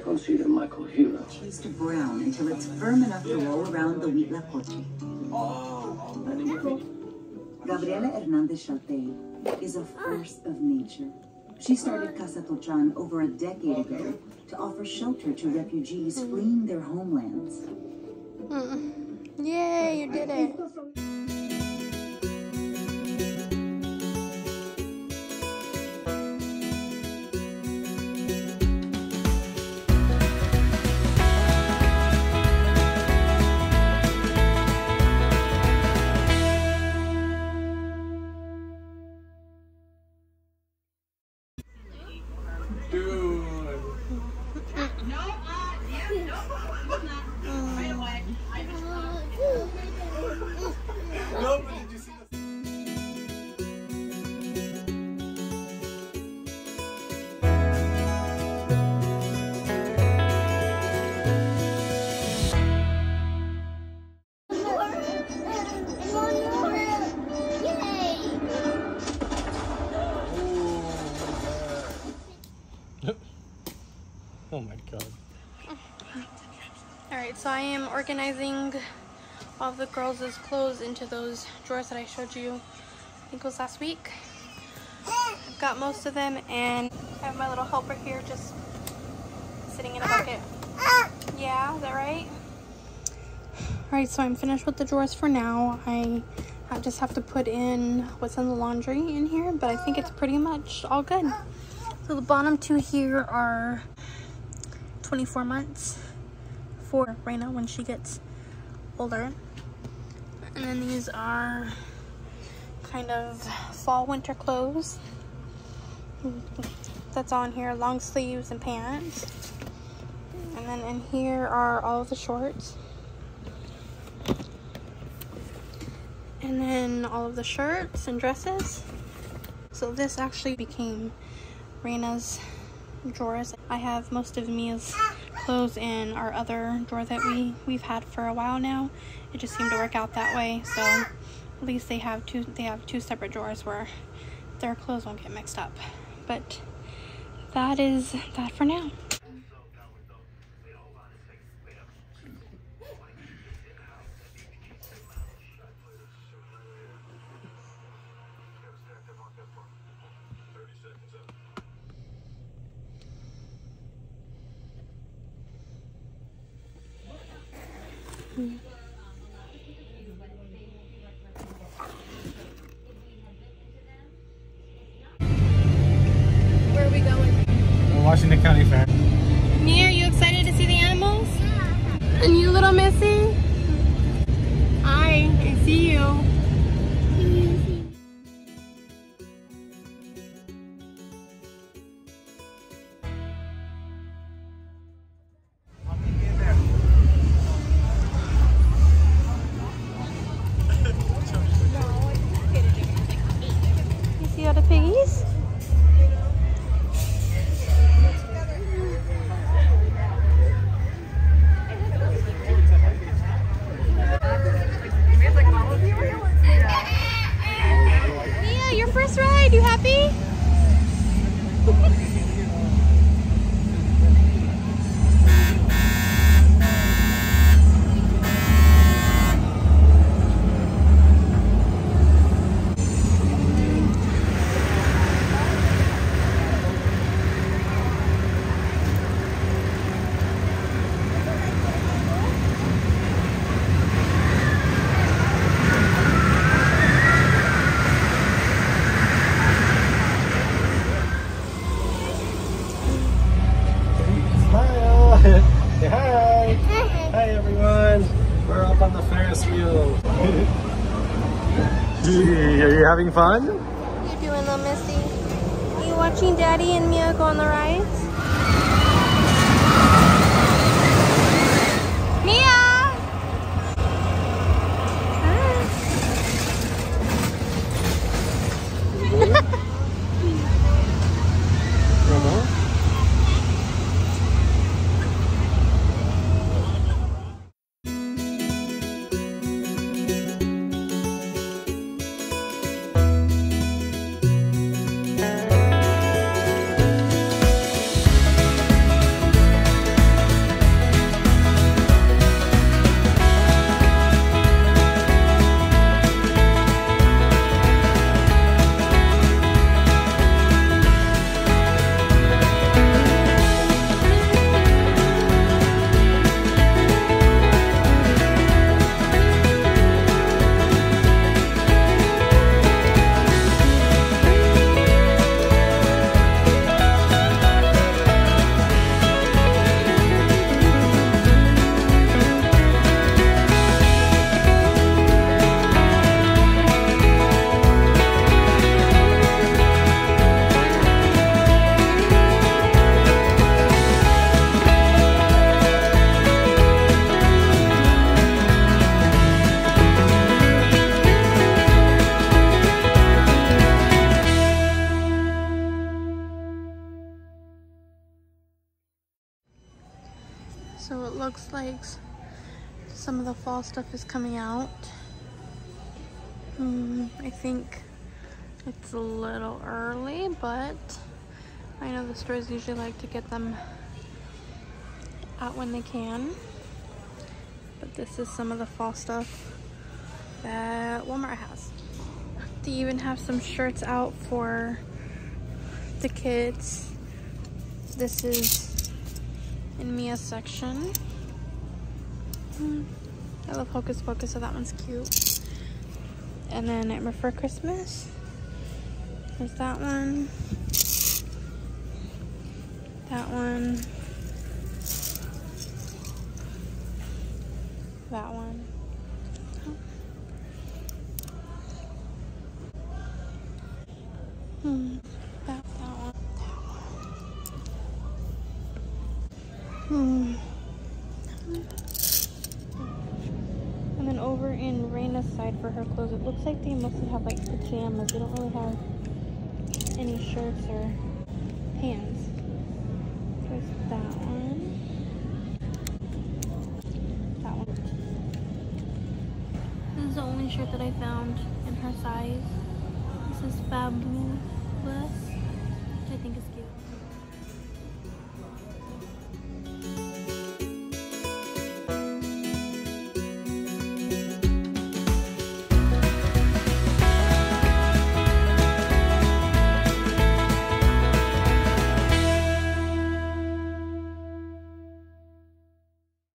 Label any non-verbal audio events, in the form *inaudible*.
I consider my hero. Cheese to brown until it's firm enough to roll around the wheat lacoche. Oh, Gabriela Hernandez Chaltey is a force of nature. She started Casa Tochan over a decade ago to offer shelter to refugees fleeing their homelands. Hmm. Yay, you did it. Oh my god. Alright, so I am organizing all the girls' clothes into those drawers that I showed you, I think it was last week. I've got most of them and I have my little helper here just sitting in a bucket. Yeah, is that right? Alright, so I'm finished with the drawers for now. I, I just have to put in what's in the laundry in here, but I think it's pretty much all good. So the bottom two here are 24 months for Reina when she gets older. And then these are kind of fall winter clothes. That's on here, long sleeves and pants. And then in here are all the shorts. And then all of the shirts and dresses. So this actually became Reina's drawers. I have most of Mia's clothes in our other drawer that we we've had for a while now. It just seemed to work out that way. So at least they have two they have two separate drawers where their clothes won't get mixed up. But that is that for now. Where are we going? We're Washington County Fair. Mia, are you excited to see the animals? And you, little Missy? I see. You We're up on the Ferris wheel. *laughs* Are you having fun? You doing, little Missy? You watching Daddy and Mia go on the rides? Looks like some of the fall stuff is coming out. Hmm, I think it's a little early, but I know the stores usually like to get them out when they can. But this is some of the fall stuff that Walmart has. They even have some shirts out for the kids. This is in Mia's section. Hmm, I love Hocus Pocus, so that one's cute. And then Nightmare for Christmas. There's that one. That one. That one. And then over in Reina's side for her clothes, it looks like they mostly have like pajamas. They don't really have any shirts or pants. There's that one. That one. This is the only shirt that I found in her size. This is Fabulous,